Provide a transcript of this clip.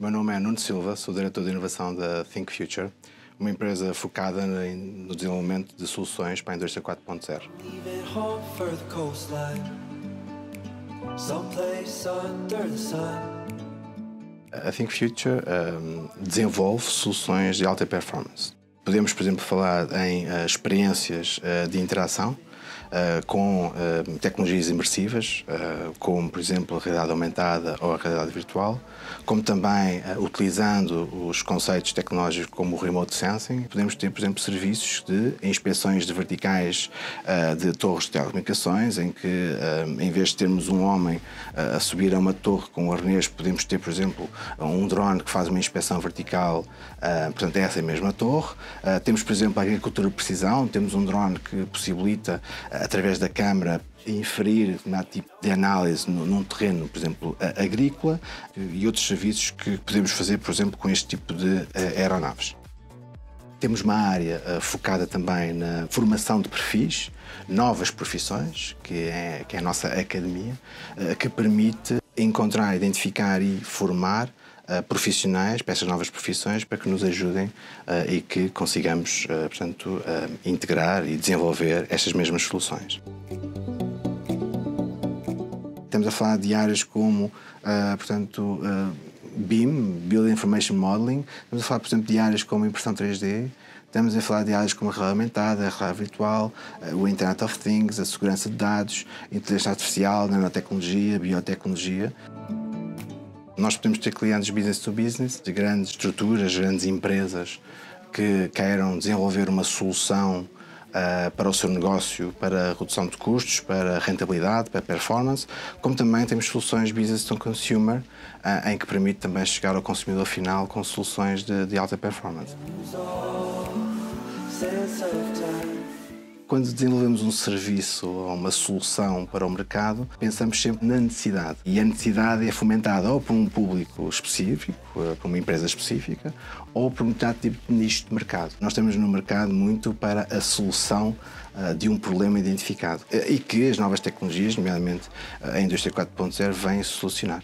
Meu nome é Nuno Silva, sou diretor de inovação da Think Future, uma empresa focada no desenvolvimento de soluções para a indústria 4.0. A Think Future um, desenvolve soluções de alta performance. Podemos, por exemplo, falar em uh, experiências uh, de interação uh, com tecnologias imersivas, como, por exemplo, a realidade aumentada ou a realidade virtual, como também utilizando os conceitos tecnológicos como o remote sensing. Podemos ter, por exemplo, serviços de inspeções de verticais de torres de telecomunicações, em que, em vez de termos um homem a subir a uma torre com um arnês, podemos ter, por exemplo, um drone que faz uma inspeção vertical, portanto, é essa mesma torre. Uh, temos, por exemplo, a agricultura de precisão, temos um drone que possibilita, uh, através da câmara, inferir determinado tipo de análise num terreno, por exemplo, agrícola e outros serviços que podemos fazer, por exemplo, com este tipo de uh, aeronaves. Temos uma área uh, focada também na formação de perfis, novas profissões, que é, que é a nossa academia, uh, que permite encontrar, identificar e formar uh, profissionais para essas novas profissões para que nos ajudem e que consigamos, portanto, integrar e desenvolver estas mesmas soluções. Estamos a falar de áreas como, portanto, BIM, Building Information Modeling, estamos a falar, por exemplo, de áreas como impressão 3D, estamos a falar de áreas como a realidade aumentada, a realidade virtual, eh, o Internet of Things, a segurança de dados, inteligência artificial, nanotecnologia, biotecnologia. Nós podemos ter clientes business to business, de grandes estruturas, grandes empresas que queiram desenvolver uma solução uh, para o seu negócio, para redução de custos, para rentabilidade, para performance, como também temos soluções business to consumer, uh, em que permite também chegar ao consumidor final com soluções de, de alta performance. Quando desenvolvemos um serviço ou uma solução para o mercado, pensamos sempre na necessidade. E a necessidade é fomentada ou por um público específico, eh, por uma empresa específica, ou por um determinado tipo de nicho de mercado. Nós temos no mercado muito para a solução uh, de um problema identificado uh, e que as novas tecnologias, nomeadamente a indústria 4.0, vêm solucionar.